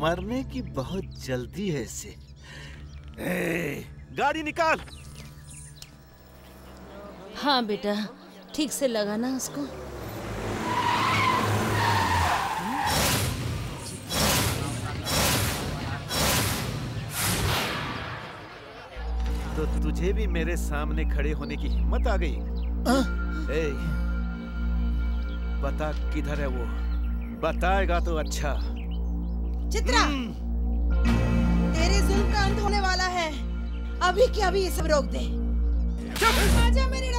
मरने की बहुत जल्दी है इसे। ए, गाड़ी निकाल। हाँ बेटा ठीक से लगाना उसको। तो तुझे भी मेरे सामने खड़े होने की हिम्मत आ गई? ए, बता किधर है वो? बताएगा तो अच्छा। चित्रा तेरे जुल्म का अंत होने वाला है। अभी के अभी ये सब रोक दे। मेरे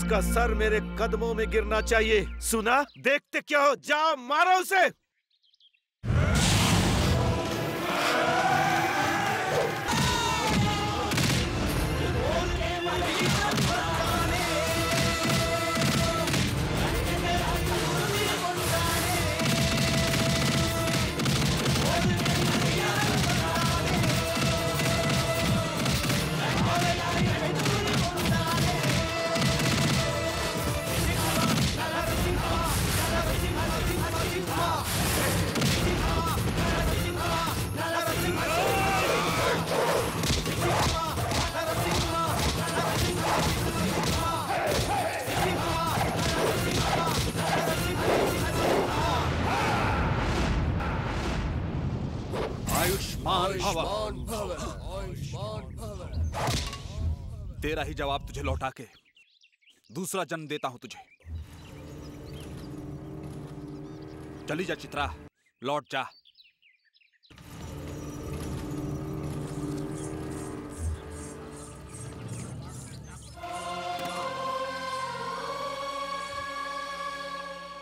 उसका सर मेरे कदमों में गिरना चाहिए। सुना? देखते क्या हो? जाओ मारो उसे! आयुष्मान भव। तेरा ही जवाब तुझे लौटा के दूसरा जन्म देता हूँ तुझे। चली जा चित्रा लौट जा।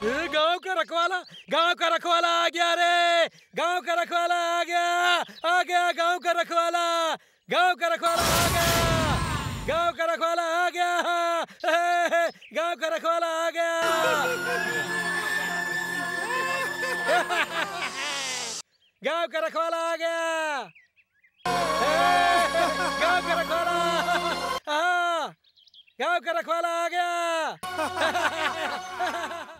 ये गाँव का रखवाला गाँव का रखवाला आ गया। गाँव का रखवाला आ गया आ गया गाँव का रखवाला गाँव का रखवाला आ गया गाँव का रखवाला आ गया गाँव का रखवाला आ गया। गाँव का रखवाला आ गया। गाँव का रखवाला हाँ, गाँव का रखवाला आ गया।